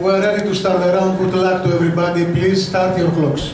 We're ready to start the round. Good luck to everybody. Please start your clocks.